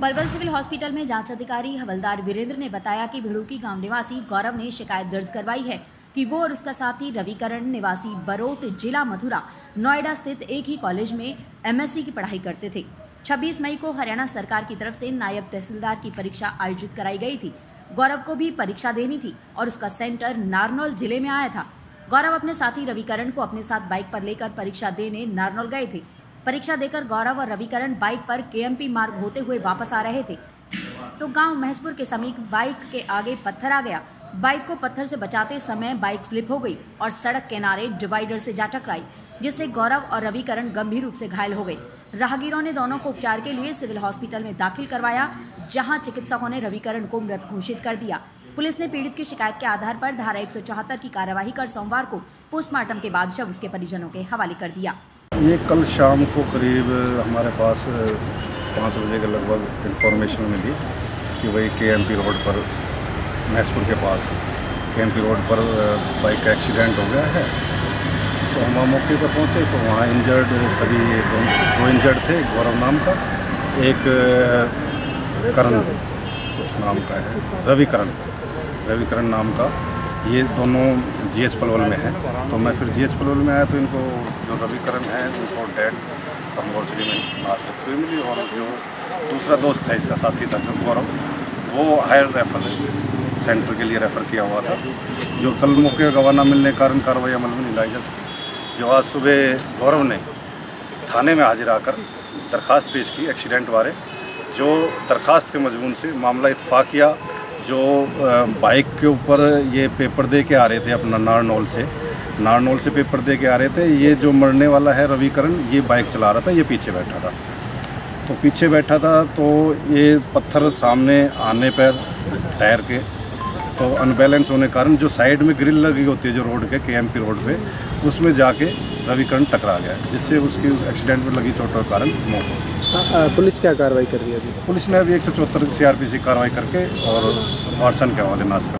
Palwal civil hospital में जाँच अधिकारी हवलदार वीरेंद्र ने बताया कि भिड़ुकी गाँव निवासी गौरव ने शिकायत दर्ज करवाई है कि वो और उसका साथी रविकरण निवासी बरोट जिला मथुरा, नोएडा स्थित एक ही कॉलेज में एमएससी की पढ़ाई करते थे। 26 मई को हरियाणा सरकार की तरफ़ से नायब तहसीलदार की परीक्षा आयोजित कराई गई थी। गौरव को भी परीक्षा देनी थी और उसका सेंटर नारनौल ज़िले में आया था। गौरव अपने साथी रविकरण को अपने साथ बाइक पर लेकर परीक्षा देने नारनौल गए थे। परीक्षा देकर गौरव और रविकरण बाइक पर केएमपी मार्ग होते हुए वापस आ रहे थे। तो गाँव महसपुर के समीप बाइक के आगे पत्थर आ गया। बाइक को पत्थर से बचाते समय बाइक स्लिप हो गई और सड़क किनारे डिवाइडर से जा टकराई, जिससे गौरव और रविकरण गंभीर रूप से घायल हो गए। राहगीरों ने दोनों को उपचार के लिए सिविल हॉस्पिटल में दाखिल करवाया, जहाँ चिकित्सकों ने रविकरण को मृत घोषित कर दिया। पुलिस ने पीड़ित की शिकायत के आधार पर धारा एक सौ चौहत्तर की कार्यवाही कर सोमवार को पोस्टमार्टम के बाद शव उसके परिजनों के हवाले कर दिया। ये कल शाम को करीब हमारे पास पाँच बजे के लगभग इन्फॉर्मेशन मिली कि वही के एम पी रोड पर मैसपुर के पास के एम पी रोड पर बाइक का एक्सीडेंट हो गया है। तो हम वहाँ मौके पर पहुँचे तो वहाँ इंजर्ड सभी दो, दो इंजर्ड थे गौरव नाम का एक करण कुछ नाम का है रविकरण रविकरण नाम का। ये दोनों जी एच पलवल में है। तो मैं फिर जी एच पलवल में आया तो इनको जो रविकरण है उनको डेड कमगोरसरी में हुई मिली और जो दूसरा दोस्त था इसका साथी था, जो गौरव, वो हायर रेफर सेंटर के लिए रेफ़र किया हुआ था, जो कल मौके गवाह न मिलने के कारण कार्रवाई अमल में नहीं लाई जा सकी। जो आज सुबह गौरव ने थाने में हाजिर आकर दरख्वास्त पेश की एक्सीडेंट बारे जो दरख्वास्त के मजमून से मामला इतफाक़िया जो बाइक के ऊपर ये पेपर दे के आ रहे थे अपना नारनौल से। नारनौल से पेपर दे के आ रहे थे। ये जो मरने वाला है रविकरण, ये बाइक चला रहा था, ये पीछे बैठा था। तो पीछे बैठा था तो ये पत्थर सामने आने पर टायर के तो अनबैलेंस होने के कारण जो साइड में ग्रिल लगी होती है, जो रोड के के रोड पे, उसमें जाके रविकरण टकरा गया, जिससे उसकी उस एक्सीडेंट में लगी चोटों के कारण मौत हो गई। पुलिस क्या कार्रवाई कर रही है अभी? पुलिस ने अभी एक सौ चौहत्तर सी कार्रवाई करके और वार्सन के हवाले नाश कर